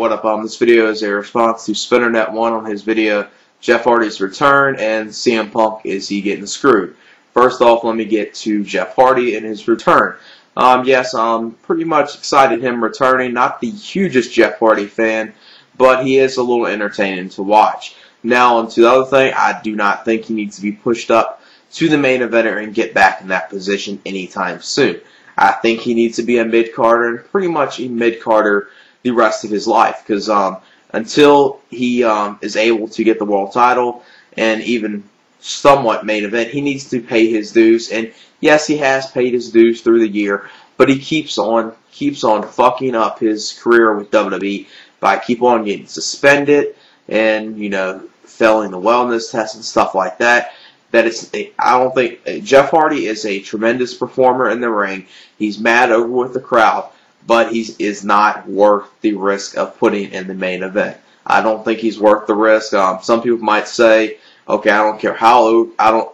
What up, um, this video is a response to SpinnerNet1 on his video, Jeff Hardy's return, and CM Punk, is he getting screwed? First off, let me get to Jeff Hardy and his return. Um, yes, I'm pretty much excited him returning. Not the hugest Jeff Hardy fan, but he is a little entertaining to watch. Now, on to the other thing, I do not think he needs to be pushed up to the main eventer and get back in that position anytime soon. I think he needs to be a mid-carder and pretty much a mid-carder the rest of his life because um, until he um, is able to get the world title and even somewhat main event, he needs to pay his dues. And yes, he has paid his dues through the year, but he keeps on keeps on fucking up his career with WWE by keep on getting suspended and you know failing the wellness test and stuff like that. That it's I don't think Jeff Hardy is a tremendous performer in the ring. He's mad over with the crowd but he is not worth the risk of putting in the main event. I don't think he's worth the risk. Um, some people might say, okay, I don't care how I don't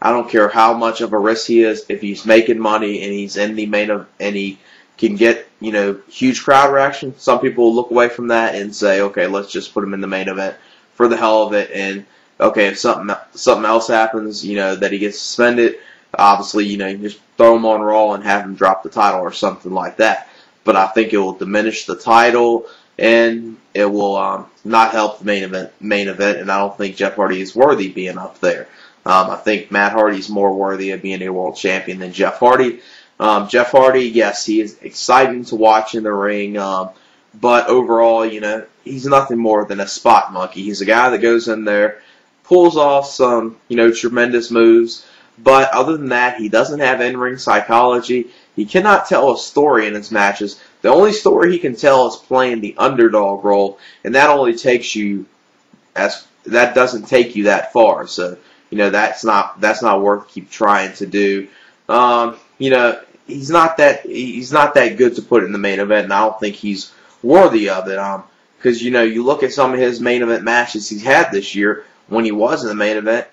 I don't care how much of a risk he is. If he's making money and he's in the main event and he can get you know huge crowd reaction, some people look away from that and say, okay, let's just put him in the main event for the hell of it. And okay, if something something else happens, you know that he gets suspended, obviously you know you just throw him on Raw and have him drop the title or something like that but I think it will diminish the title and it will um, not help the main event. Main event, and I don't think Jeff Hardy is worthy being up there. Um, I think Matt Hardy is more worthy of being a world champion than Jeff Hardy. Um, Jeff Hardy, yes, he is exciting to watch in the ring, um, but overall, you know, he's nothing more than a spot monkey. He's a guy that goes in there, pulls off some, you know, tremendous moves, but other than that, he doesn't have in-ring psychology. He cannot tell a story in his matches. The only story he can tell is playing the underdog role, and that only takes you as that doesn't take you that far. So you know that's not that's not worth keep trying to do. Um, you know he's not that he's not that good to put in the main event, and I don't think he's worthy of it. Um, because you know you look at some of his main event matches he's had this year when he was in the main event.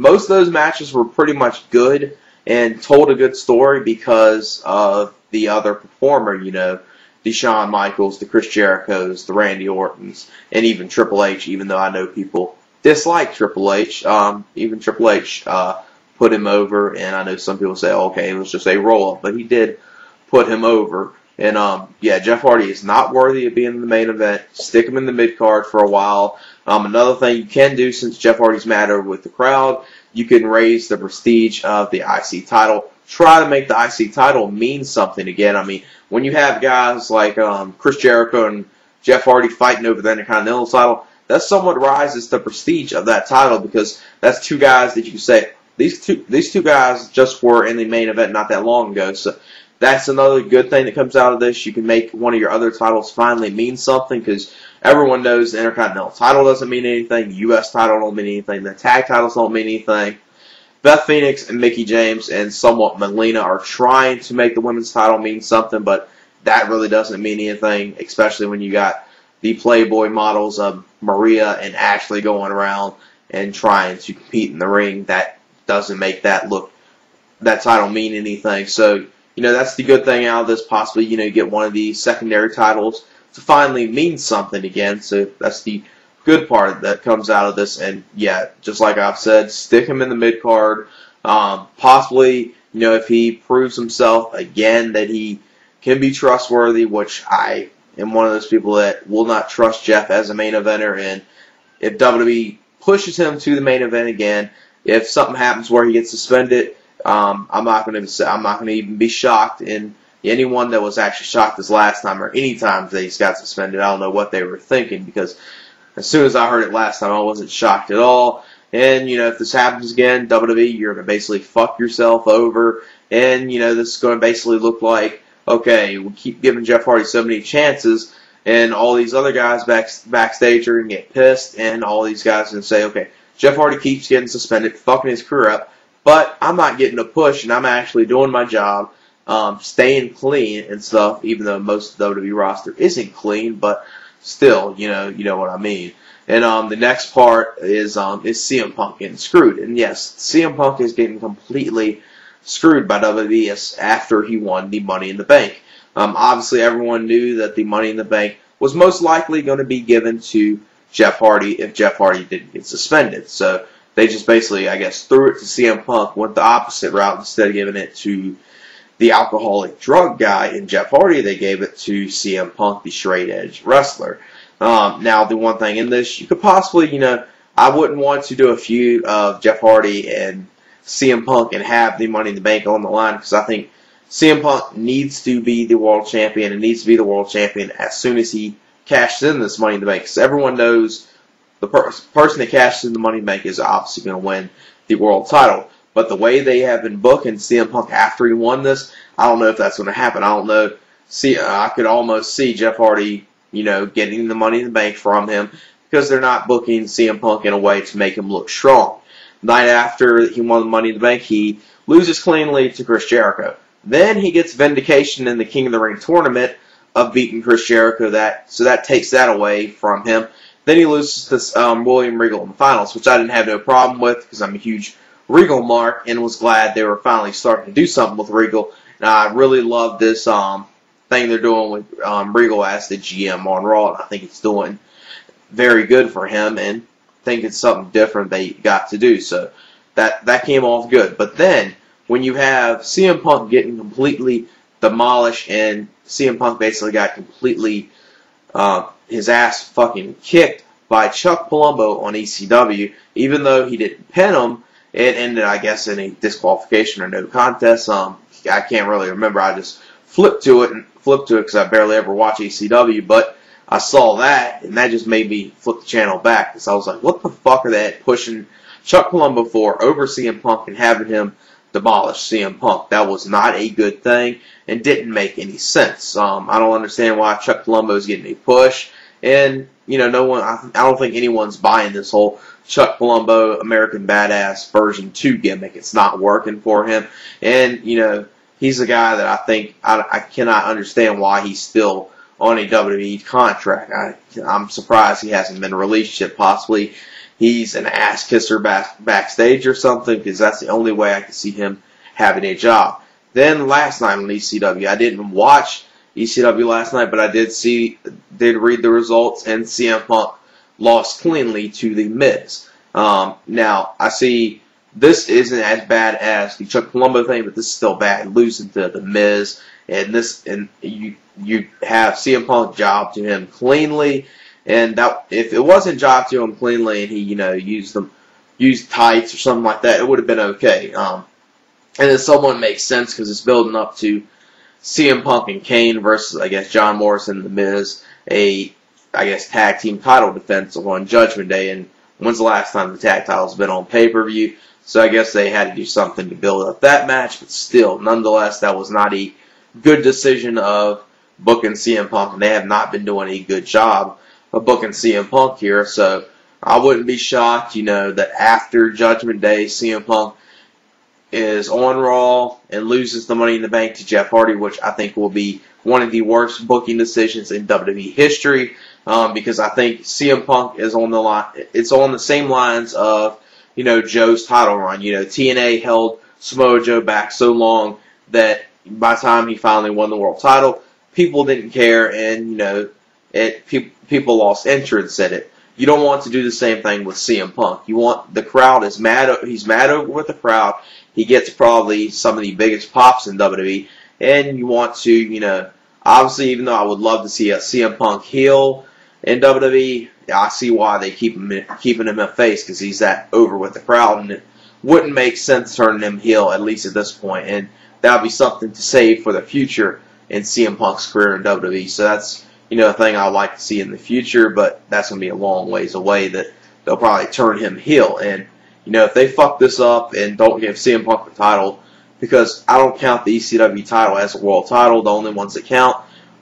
Most of those matches were pretty much good and told a good story because of the other performer, you know, the Shawn Michaels, the Chris Jerichos, the Randy Ortons, and even Triple H, even though I know people dislike Triple H. Um, even Triple H uh, put him over, and I know some people say, okay, it was just a roll up, but he did put him over. And um, yeah, Jeff Hardy is not worthy of being in the main event. Stick him in the mid card for a while. Um, another thing you can do since Jeff Hardy's mad over with the crowd you can raise the prestige of the IC title. Try to make the IC title mean something again. I mean, when you have guys like um, Chris Jericho and Jeff Hardy fighting over the Intercontinental title, that somewhat rises the prestige of that title because that's two guys that you can say these two these two guys just were in the main event not that long ago. So that's another good thing that comes out of this. You can make one of your other titles finally mean something because Everyone knows the Intercontinental title doesn't mean anything. The U.S. title don't mean anything. The tag titles don't mean anything. Beth Phoenix and Mickie James and somewhat Melina are trying to make the women's title mean something, but that really doesn't mean anything, especially when you got the Playboy models of Maria and Ashley going around and trying to compete in the ring. That doesn't make that look that title mean anything. So, you know, that's the good thing out of this. Possibly, you know, you get one of these secondary titles to finally mean something again. So that's the good part that comes out of this. And yeah, just like I've said, stick him in the mid card. Um, possibly, you know, if he proves himself again that he can be trustworthy, which I am one of those people that will not trust Jeff as a main eventer. And if WWE pushes him to the main event again, if something happens where he gets suspended, um, I'm not going to I'm not going to even be shocked. And anyone that was actually shocked this last time or any times that he's got suspended, I don't know what they were thinking because as soon as I heard it last time, I wasn't shocked at all. And, you know, if this happens again, WWE, you're going to basically fuck yourself over. And, you know, this is going to basically look like, okay, we keep giving Jeff Hardy so many chances, and all these other guys back, backstage are going to get pissed, and all these guys are going to say, okay, Jeff Hardy keeps getting suspended, fucking his career up, but I'm not getting a push, and I'm actually doing my job um, staying clean and stuff, even though most of the WWE roster isn't clean, but still, you know, you know what I mean. And um, the next part is um, is CM Punk getting screwed, and yes, CM Punk is getting completely screwed by WWE after he won the Money in the Bank. Um, obviously, everyone knew that the Money in the Bank was most likely going to be given to Jeff Hardy if Jeff Hardy didn't get suspended. So they just basically, I guess, threw it to CM Punk, went the opposite route instead of giving it to the alcoholic drug guy in Jeff Hardy. They gave it to CM Punk, the straight edge wrestler. Um, now, the one thing in this, you could possibly, you know, I wouldn't want to do a feud of Jeff Hardy and CM Punk and have the Money in the Bank on the line because I think CM Punk needs to be the world champion and needs to be the world champion as soon as he cashes in this Money in the Bank. Because everyone knows the per- person that cashes in the Money Bank is obviously going to win the world title. But the way they have been booking CM Punk after he won this, I don't know if that's going to happen. I don't know. See, uh, I could almost see Jeff Hardy, you know, getting the Money in the Bank from him because they're not booking CM Punk in a way to make him look strong. Night after he won the Money in the Bank, he loses cleanly to Chris Jericho. Then he gets vindication in the King of the Ring tournament of beating Chris Jericho. That so that takes that away from him. Then he loses to um, William Regal in the finals, which I didn't have no problem with because I'm a huge Regal mark and was glad they were finally starting to do something with Regal. And I really love this um, thing they're doing with um, Regal as the GM on Raw. And I think it's doing very good for him and think it's something different they got to do. So that that came off good. But then when you have CM Punk getting completely demolished and CM Punk basically got completely uh, his ass fucking kicked by Chuck Palumbo on ECW, even though he didn't pin him, it ended, I guess, in a disqualification or no contest. Um, I can't really remember. I just flipped to it and flipped to it because I barely ever watch ECW, but I saw that and that just made me flip the channel back because I was like, what the fuck are they pushing Chuck Palumbo for over CM Punk and having him demolish CM Punk. That was not a good thing and didn't make any sense. Um, I don't understand why Chuck Palumbo is getting a push, and you know, no one. I, I don't think anyone's buying this whole Chuck Palumbo American Badass version two gimmick. It's not working for him, and you know, he's a guy that I think I, I cannot understand why he's still on a WWE contract. I, I'm surprised he hasn't been released yet. Possibly he's an ass kisser back, backstage or something because that's the only way I can see him having a job. Then last night on ECW, I didn't watch ECW last night, but I did see, did read the results, and CM Punk lost cleanly to the Miz. Um, now I see this isn't as bad as the Chuck Palumbo thing, but this is still bad losing to the Miz, and this and you you have CM Punk job to him cleanly and that if it wasn't dropped to him cleanly and he, you know, used them, used tights or something like that, it would have been okay. Um, and then someone makes sense because it's building up to CM Punk and Kane versus, I guess, John Morrison and The Miz, a, I guess, tag team title defense on Judgment Day. And when's the last time the tag title's been on pay per view? So I guess they had to do something to build up that match, but still, nonetheless, that was not a good decision of booking CM Punk, and they have not been doing a good job of booking CM Punk here. So I wouldn't be shocked, you know, that after Judgment Day, CM Punk is on Raw and loses the Money in the Bank to Jeff Hardy, which I think will be one of the worst booking decisions in WWE history. Um, because I think CM Punk is on the line. It's on the same lines of you know Joe's title run. You know TNA held Samoa Joe back so long that by the time he finally won the world title, people didn't care, and you know it people people lost interest in it. You don't want to do the same thing with CM Punk. You want the crowd is mad. He's mad over with the crowd. He gets probably some of the biggest pops in WWE, and you want to, you know, obviously, even though I would love to see a CM Punk heel in WWE, I see why they keep him keeping him in face because he's that over with the crowd, and it wouldn't make sense turning him heel at least at this point, and that would be something to save for the future in CM Punk's career in WWE. So that's you know, a thing I'd like to see in the future, but that's going to be a long ways away that they'll probably turn him heel. And, you know, if they fuck this up and don't give CM Punk the title, because I don't count the ECW title as a world title, the only ones that count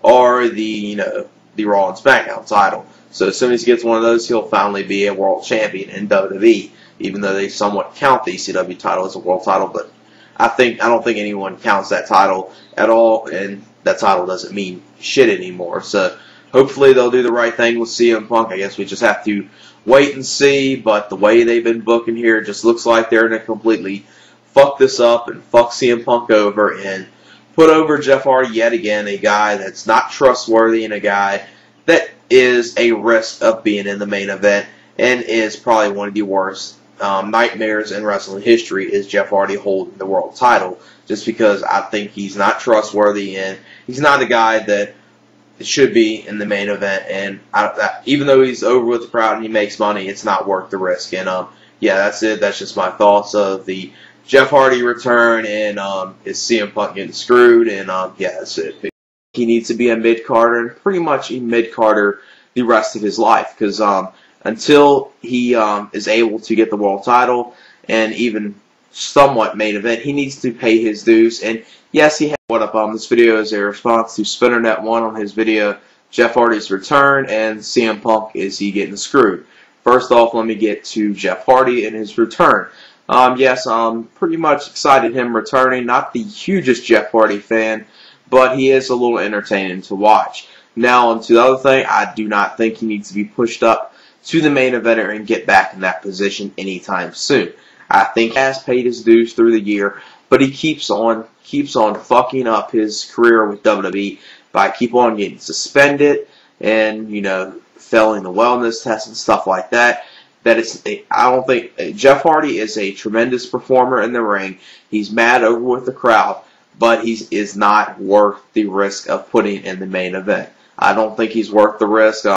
are the, you know, the Raw and SmackDown title. So as soon as he gets one of those, he'll finally be a world champion in WWE, even though they somewhat count the ECW title as a world title, but I think I don't think anyone counts that title at all, and that title doesn't mean shit anymore. So hopefully they'll do the right thing with CM Punk. I guess we just have to wait and see. But the way they've been booking here just looks like they're going to completely fuck this up and fuck CM Punk over and put over Jeff Hardy yet again, a guy that's not trustworthy and a guy that is a risk of being in the main event and is probably one of the worst um, nightmares in wrestling history is Jeff Hardy holding the world title just because I think he's not trustworthy and he's not a guy that it should be in the main event. And I, even though he's over with the crowd and he makes money it's not worth the risk. And um yeah that's it. That's just my thoughts of the Jeff Hardy return and um his CM Punk getting screwed? And um yeah that's it. He needs to be a mid carder and pretty much a mid carder the rest of his life because um until he um, is able to get the world title and even somewhat main event, he needs to pay his dues. And yes, he had what up on um, this video is a response to SpinnerNet one on his video Jeff Hardy's return and CM Punk is he getting screwed. First off, let me get to Jeff Hardy and his return. Um, yes, I'm pretty much excited him returning. Not the hugest Jeff Hardy fan, but he is a little entertaining to watch. Now, on to the other thing, I do not think he needs to be pushed up to the main eventer and get back in that position anytime soon. I think he has paid his dues through the year, but he keeps on keeps on fucking up his career with WWE by keep on getting suspended and you know failing the wellness test and stuff like that. That it's I don't think Jeff Hardy is a tremendous performer in the ring. He's mad over with the crowd, but he is not worth the risk of putting in the main event. I don't think he's worth the risk.